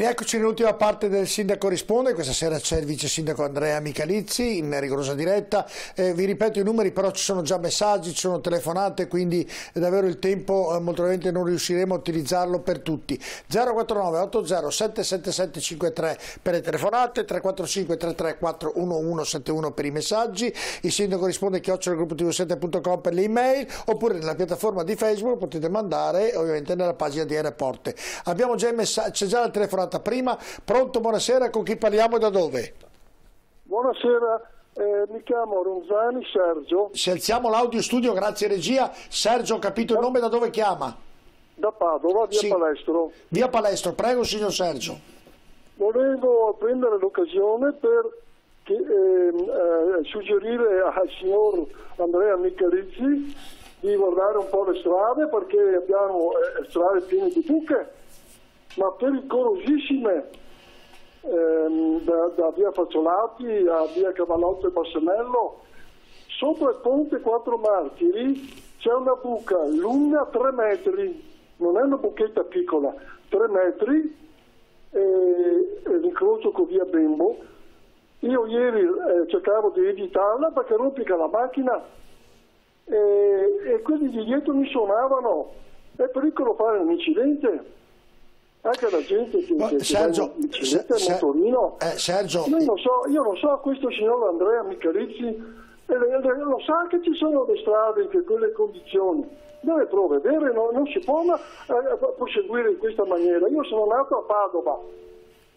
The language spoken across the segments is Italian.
Rieccoci nell'ultima parte del Sindaco Risponde, questa sera c'è il Vice Sindaco Andrea Michalizzi in rigorosa diretta, eh, vi ripeto i numeri però ci sono già messaggi, ci sono telefonate quindi davvero il tempo eh, molto probabilmente non riusciremo a utilizzarlo per tutti. 049 80 77753 per le telefonate, 345 334 1171 per i messaggi, il Sindaco Risponde chiocciolo gruppo tv7.com per le email oppure nella piattaforma di Facebook potete mandare ovviamente nella pagina di Aeroporte. Abbiamo già c'è già la telefonata telefonata prima. Pronto, buonasera, con chi parliamo e da dove? Buonasera, eh, mi chiamo Ronzani Sergio. Se alziamo l'audio studio, grazie regia. Sergio, ho capito il nome, da dove chiama? Da Padova, via sì. Palestro. Via Palestro, prego signor Sergio. Volevo prendere l'occasione per che, ehm, eh, suggerire al signor Andrea Michalizzi di guardare un po' le strade perché abbiamo eh, strade piene di buche ma pericolosissime ehm, da, da, via Facciolati a via Cavallotto e Bassanello. Sopra il ponte Quattro Martiri c'è una buca lunga 3 metri, non è una buchetta piccola, 3 metri, eh, l'incrocio con via Bembo. Io ieri eh, cercavo di evitarla perché rompica la macchina eh, e quelli di dietro mi suonavano. È pericolo fare un incidente anche la gente che, Ma, che Sergio, se, se, motorino. Eh, Sergio, io, non so, io non so questo signor Andrea Michalizzi lo sa che ci sono le strade in quelle condizioni deve provvedere, no, non si può eh, proseguire in questa maniera. Io sono nato a Padova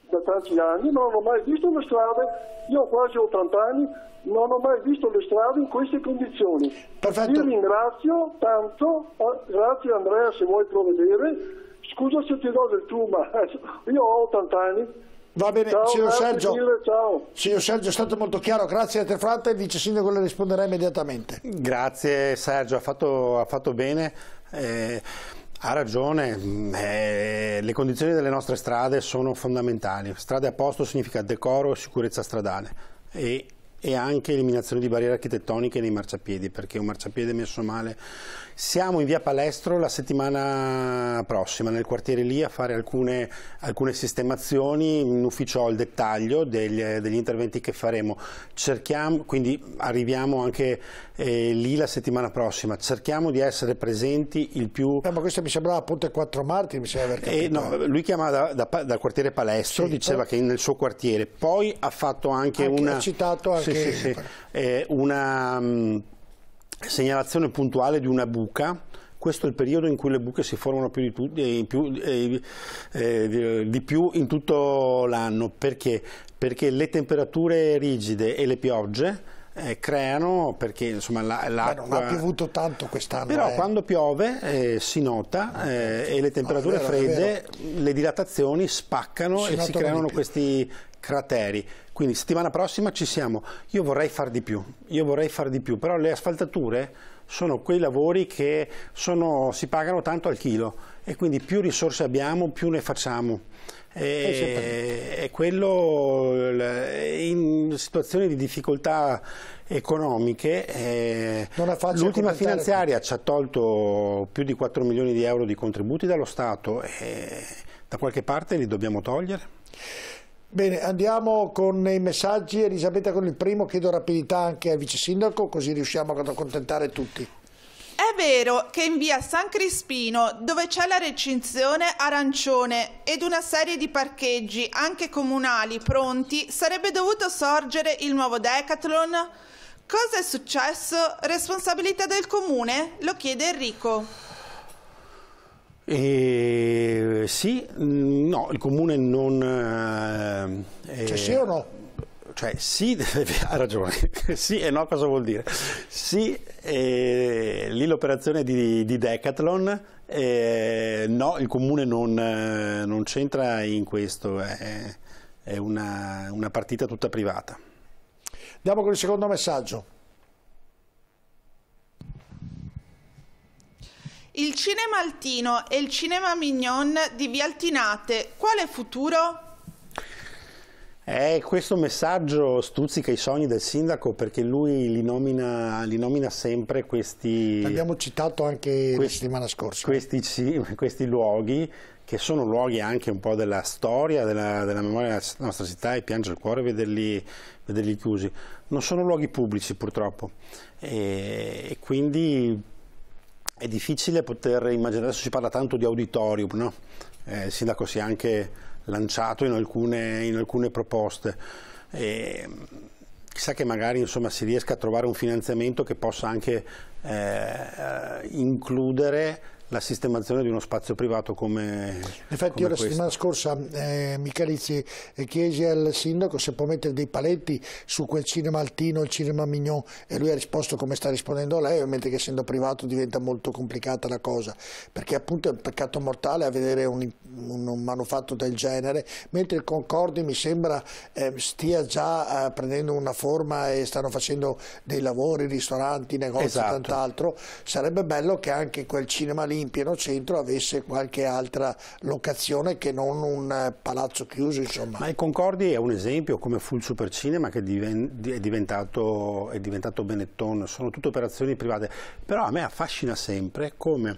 da tanti anni, non ho mai visto le strade, io ho quasi 80 anni, non ho mai visto le strade in queste condizioni. Perfetto. Ti ringrazio tanto, eh, grazie Andrea se vuoi provvedere Scusa se ti do del tu, ma io ho 80 anni. Va bene, ciao, signor Sergio. Mille, ciao. Signor Sergio, è stato molto chiaro, grazie a te Fratta, il vice sindaco le risponderà immediatamente. Grazie Sergio, ha fatto, ha fatto bene. Eh, ha ragione, eh, le condizioni delle nostre strade sono fondamentali. Strade a posto significa decoro e sicurezza stradale e, e anche eliminazione di barriere architettoniche nei marciapiedi, perché un marciapiede messo male. Siamo in via Palestro la settimana prossima, nel quartiere lì, a fare alcune, alcune sistemazioni, in ufficio ho il dettaglio degli, degli interventi che faremo. Cerchiamo, quindi arriviamo anche eh, lì la settimana prossima, cerchiamo di essere presenti il più... Eh, ma questo mi sembrava appunto il 4 marzo, mi sembra aver eh, no, lui chiama da, da, dal quartiere Palestro, sì, diceva però... che nel suo quartiere, poi ha fatto anche, anche una... Ha citato anche... Sì, sì, eh, una... Mh, segnalazione puntuale di una buca, questo è il periodo in cui le buche si formano più di, tu, eh, più, eh, eh, di più in tutto l'anno, perché? Perché le temperature rigide e le piogge eh, creano perché insomma l'acqua non ha piovuto tanto quest'anno però eh. quando piove eh, si nota eh, e le temperature no, vero, fredde le dilatazioni spaccano si e si creano questi crateri quindi settimana prossima ci siamo. Io vorrei far di più, io vorrei far di più, però le asfaltature sono quei lavori che sono, si pagano tanto al chilo e quindi più risorse abbiamo, più ne facciamo. E, e quello in situazioni di difficoltà economiche eh, l'ultima finanziaria ci ha tolto più di 4 milioni di euro di contributi dallo Stato e da qualche parte li dobbiamo togliere. Bene, andiamo con i messaggi. Elisabetta con il primo, chiedo rapidità anche al vice sindaco così riusciamo ad accontentare tutti. È vero che in via San Crispino, dove c'è la recinzione arancione ed una serie di parcheggi anche comunali pronti, sarebbe dovuto sorgere il nuovo Decathlon? Cosa è successo? Responsabilità del comune? Lo chiede Enrico. Eh, sì, no, il comune non... Eh, cioè sì o no? Cioè sì, ha ragione, sì e no cosa vuol dire? Sì, eh, lì l'operazione di, di, Decathlon, eh, no, il comune non, non c'entra in questo, è, è una, una partita tutta privata. Andiamo con il secondo messaggio. Il cinema Altino e il cinema Mignon di Vialtinate, quale futuro? Eh, questo messaggio stuzzica i sogni del sindaco perché lui li nomina, li nomina sempre questi... L'abbiamo citato anche questi, la settimana scorsa. Questi, questi, luoghi che sono luoghi anche un po' della storia, della, della memoria della nostra città e piange il cuore vederli, vederli chiusi. Non sono luoghi pubblici purtroppo e, e quindi è difficile poter immaginare, adesso si parla tanto di auditorium, no? eh, il sindaco si è anche lanciato in alcune, in alcune proposte. E, chissà che magari insomma, si riesca a trovare un finanziamento che possa anche eh, includere la sistemazione di uno spazio privato come Infatti come io la settimana scorsa eh, Michalizzi eh, chiesi al sindaco se può mettere dei paletti su quel cinema altino, il cinema mignon e lui ha risposto come sta rispondendo lei, ovviamente che essendo privato diventa molto complicata la cosa, perché appunto è un peccato mortale a vedere un, un, un manufatto del genere, mentre il Concordi mi sembra eh, stia già eh, prendendo una forma e stanno facendo dei lavori, ristoranti, negozi esatto. e quant'altro, sarebbe bello che anche quel cinema lì in pieno centro avesse qualche altra locazione che non un eh, palazzo chiuso. Insomma. Ma il Concordi è un esempio come fu il Supercinema che è diventato, è diventato Benetton, sono tutte operazioni private, però a me affascina sempre come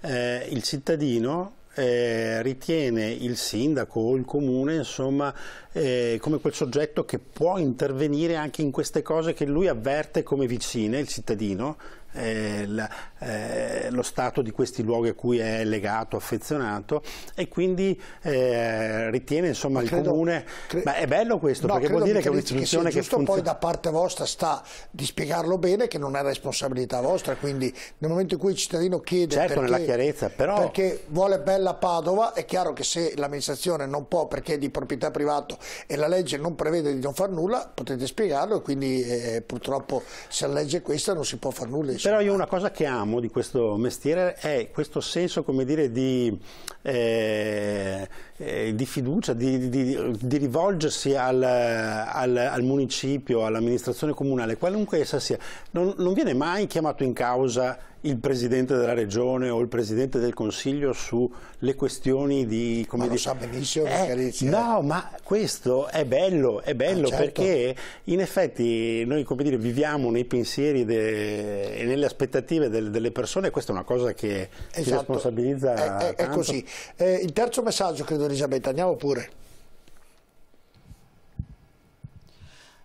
eh, il cittadino eh, ritiene il sindaco o il comune insomma, eh, come quel soggetto che può intervenire anche in queste cose che lui avverte come vicine, il cittadino, eh, la, eh, lo stato di questi luoghi a cui è legato, affezionato e quindi eh, ritiene insomma credo, il comune... Cre- ma è bello questo no, perché vuol dire che è un'istituzione che, che funziona... poi da parte vostra sta di spiegarlo bene che non è responsabilità vostra, quindi nel momento in cui il cittadino chiede certo, perché, chiarezza, però... perché vuole bella Padova, è chiaro che se l'amministrazione non può perché è di proprietà privato e la legge non prevede di non far nulla, potete spiegarlo e quindi eh, purtroppo se la legge è questa non si può far nulla. Insomma. Però io una cosa che amo di questo mestiere è questo senso, come dire, di, eh, eh, di fiducia, di, di, di rivolgersi al, al, al, municipio, all'amministrazione comunale, qualunque essa sia. Non, non viene mai chiamato in causa il Presidente della Regione o il Presidente del Consiglio sulle questioni di... Come ma lo sa benissimo eh, No, ma questo è bello, è bello ah, certo. perché in effetti noi come dire, viviamo nei pensieri e nelle aspettative del, delle persone e questa è una cosa che esatto. ci responsabilizza È, è, è così. Eh, il terzo messaggio credo Elisabetta, andiamo pure.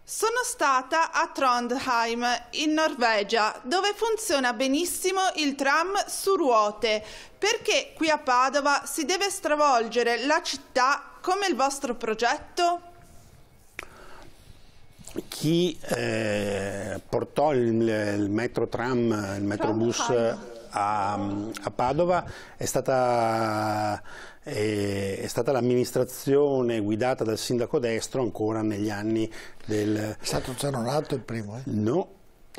Sono stata a Trondheim, in Norvegia, dove funziona benissimo il tram su ruote. Perché qui a Padova si deve stravolgere la città come il vostro progetto? Chi eh, portò il, il, metro tram, il metrobus a, a Padova è stata è stata l'amministrazione guidata dal sindaco destro ancora negli anni del... È stato Zanonato il primo? Eh? No.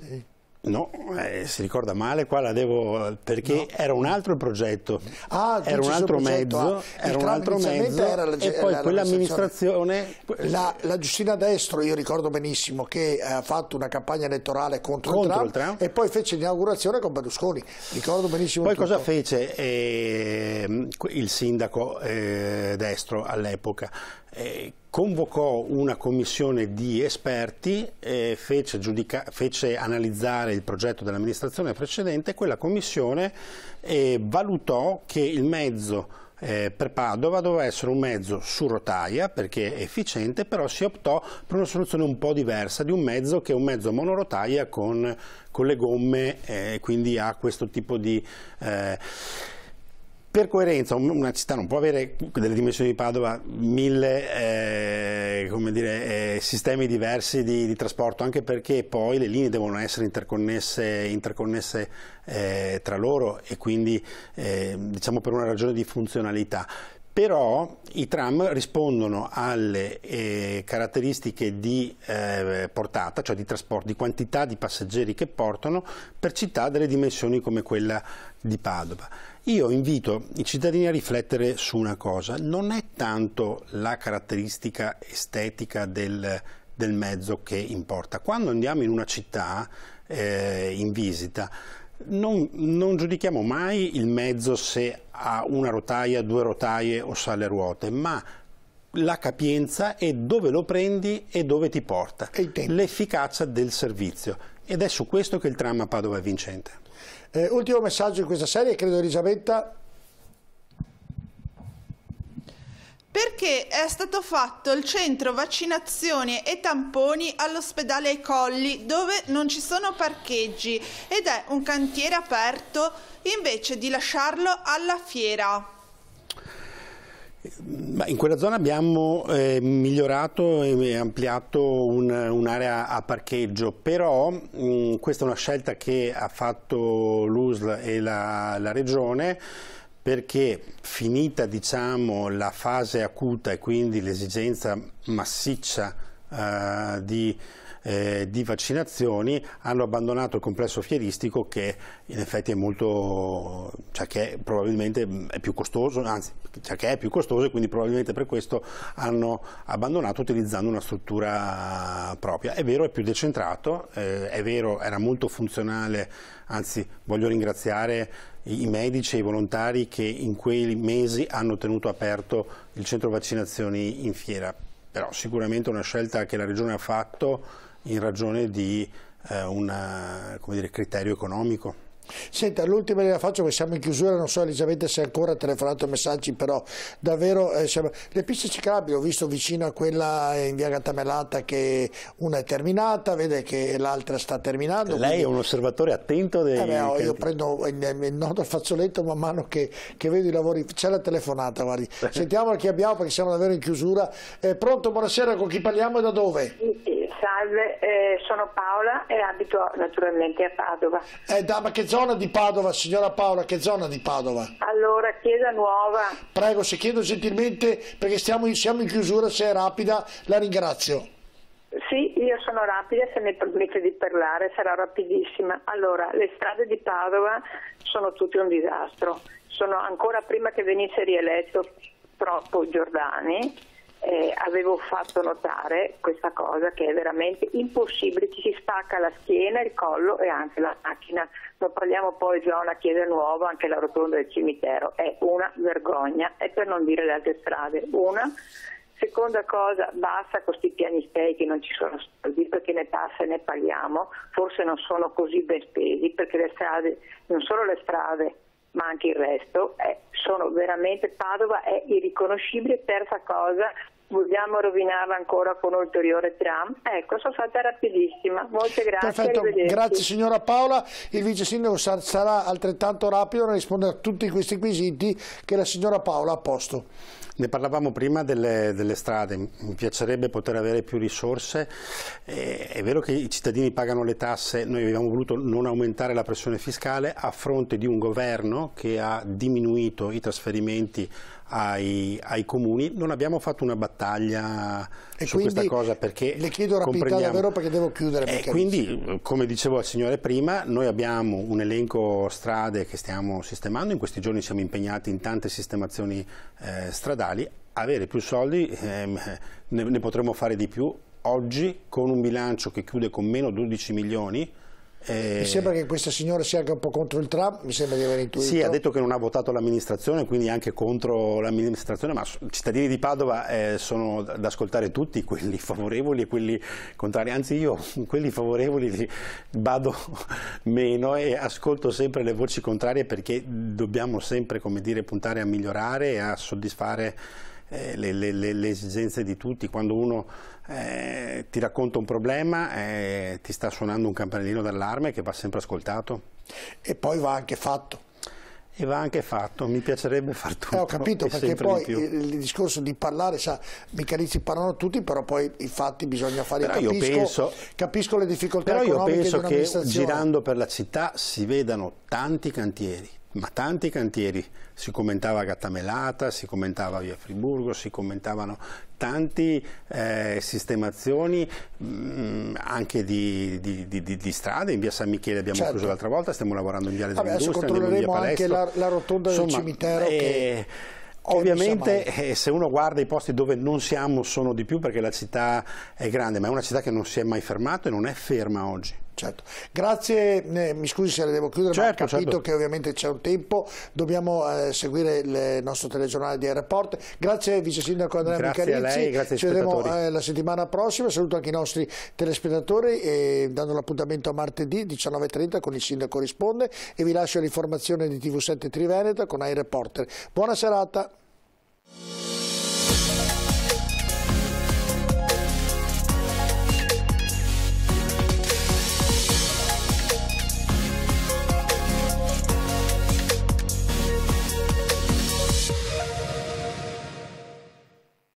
Sì. No, eh, si ricorda male, qua la devo perché no. era un altro progetto, ah, era un altro mezzo, ah, era un altro mezzo era la, e poi quell'amministrazione... La, la, Giustina Destro, io ricordo benissimo che ha fatto una campagna elettorale contro, contro il, Trump, il, Trump, e poi fece l'inaugurazione con Berlusconi, ricordo benissimo Poi tutto. cosa fece eh, il sindaco eh, Destro all'epoca? Eh, convocò una commissione di esperti, eh, fece, fece, analizzare il progetto dell'amministrazione precedente quella commissione eh, valutò che il mezzo eh, per Padova doveva essere un mezzo su rotaia perché è efficiente, però si optò per una soluzione un po' diversa di un mezzo che è un mezzo monorotaia con, con le gomme, eh, quindi ha questo tipo di eh, per coerenza, una città non può avere delle dimensioni di Padova mille eh, dire, eh, sistemi diversi di, di, trasporto, anche perché poi le linee devono essere interconnesse, interconnesse eh, tra loro e quindi eh, diciamo per una ragione di funzionalità. Però i tram rispondono alle eh, caratteristiche di eh, portata, cioè di trasporto, di quantità di passeggeri che portano per città delle dimensioni come quella di Padova. Io invito i cittadini a riflettere su una cosa, non è tanto la caratteristica estetica del, del mezzo che importa. Quando andiamo in una città eh, in visita, non, non, giudichiamo mai il mezzo se ha una rotaia, due rotaie o sale ruote, ma la capienza e dove lo prendi e dove ti porta, l'efficacia del servizio ed è su questo che il tram a Padova è vincente. Eh, ultimo messaggio in questa serie, credo Elisabetta. Perché è stato fatto il centro vaccinazioni e tamponi all'ospedale ai Colli dove non ci sono parcheggi ed è un cantiere aperto invece di lasciarlo alla fiera. In quella zona abbiamo eh, migliorato e ampliato un'area un a parcheggio, però mh, questa è una scelta che ha fatto l'USL e la, la Regione perché finita diciamo, la fase acuta e quindi l'esigenza massiccia eh, di eh, di vaccinazioni hanno abbandonato il complesso fieristico che in effetti è molto, cioè che probabilmente è più costoso, anzi cioè che è più costoso e quindi probabilmente per questo hanno abbandonato utilizzando una struttura propria. È vero, è più decentrato, eh, è vero, era molto funzionale, anzi voglio ringraziare i medici e i volontari che in quei mesi hanno tenuto aperto il centro vaccinazioni in fiera, però sicuramente una scelta che la Regione ha fatto in ragione di eh, un criterio economico. Senta, l'ultima la faccio che siamo in chiusura, non so Elisabetta se ancora ha telefonato messaggi, però davvero eh, siamo... le piste ciclabili ho visto vicino a quella in via Gattamelata che una è terminata, vede che l'altra sta terminando. Lei quindi... è un osservatore attento dei... Eh beh, io prendo il nodo al fazzoletto man mano che, che, vedo i lavori, c'è la telefonata, guardi. Sentiamo chi abbiamo perché siamo davvero in chiusura. Eh, pronto, buonasera, con chi parliamo e da dove? Salve, eh, sono Paola e abito naturalmente a Padova. Eh, da, ma che zona di Padova, signora Paola? Che zona di Padova? Allora, Chiesa Nuova. Prego, se chiedo gentilmente, perché stiamo in, siamo in chiusura, se è rapida, la ringrazio. Sì, io sono rapida, se mi permette di parlare sarà rapidissima. Allora, le strade di Padova sono tutte un disastro. Sono ancora prima che venisse rieletto troppo Giordani eh, avevo fatto notare questa cosa che è veramente impossibile, ci si stacca la schiena, il collo e anche la macchina. Non parliamo poi già una chiesa nuova, anche la rotonda del cimitero, è una vergogna e per non dire le altre strade. Una. Seconda cosa, basta con questi pianistei che non ci sono soldi perché ne passa e ne paghiamo, forse non sono così ben spesi perché le strade, non solo le strade, ma anche il resto, è, sono veramente, Padova è irriconoscibile. Terza cosa, vogliamo rovinarla ancora con un ulteriore tram? Ecco, sono stata rapidissima. Molte grazie. Perfetto, grazie signora Paola. Il vice sindaco sarà altrettanto rapido nel rispondere a tutti questi quesiti che la signora Paola ha posto. Ne parlavamo prima delle, delle, strade, mi piacerebbe poter avere più risorse, eh, è vero che i cittadini pagano le tasse, noi abbiamo voluto non aumentare la pressione fiscale a fronte di un governo che ha diminuito i trasferimenti ai, ai comuni, non abbiamo fatto una battaglia e su questa cosa perché le chiedo rapidità davvero perché devo chiudere e eh, quindi come dicevo al signore prima noi abbiamo un elenco strade che stiamo sistemando. In questi giorni siamo impegnati in tante sistemazioni eh, stradali. Avere più soldi eh, ne, ne potremo fare di più. Oggi con un bilancio che chiude con meno 12 milioni eh, mi sembra che questa signora sia anche un po' contro il Trump, mi sembra di aver intuito. Sì, ha detto che non ha votato l'amministrazione, quindi anche contro l'amministrazione, ma i cittadini di Padova eh, sono da ascoltare tutti, quelli favorevoli e quelli contrari, anzi io quelli favorevoli li vado meno e ascolto sempre le voci contrarie perché dobbiamo sempre dire, puntare a migliorare e a soddisfare eh, le, le, le, esigenze di tutti. Quando uno eh, ti racconta un problema eh, ti sta suonando un campanellino d'allarme che va sempre ascoltato. E poi va anche fatto. E va anche fatto, mi piacerebbe far tutto. Eh, ho capito, perché poi il, discorso di parlare, sa, Michalizzi parlano tutti, però poi i fatti bisogna fare. Però capisco, io penso, capisco le difficoltà però io penso che girando per la città si vedano tanti cantieri, ma tanti cantieri, si commentava Gattamelata, si commentava Via Friburgo, si commentavano tanti eh, sistemazioni mh, mm, anche di, di, di, di, strade, in via San Michele abbiamo certo. chiuso l'altra volta, stiamo lavorando in via dell'Industria, andiamo in via Palestro. anche la, la rotonda Insomma, del cimitero eh, che... Ovviamente eh, se uno guarda i posti dove non siamo sono di più perché la città è grande, ma è una città che non si è mai fermata e non è ferma oggi. Certo. Grazie, eh, mi scusi se le devo chiudere, certo, ma ho capito certo. che ovviamente c'è un tempo, dobbiamo eh, seguire il nostro telegiornale di Aeroport. Grazie Vice Sindaco Andrea grazie Micarizzi, lei, grazie ci vedremo eh, la settimana prossima, saluto anche i nostri telespettatori e dando l'appuntamento a martedì 19.30 con il Sindaco Risponde e vi lascio l'informazione di TV7 Triveneta con Aeroporter. Buona serata.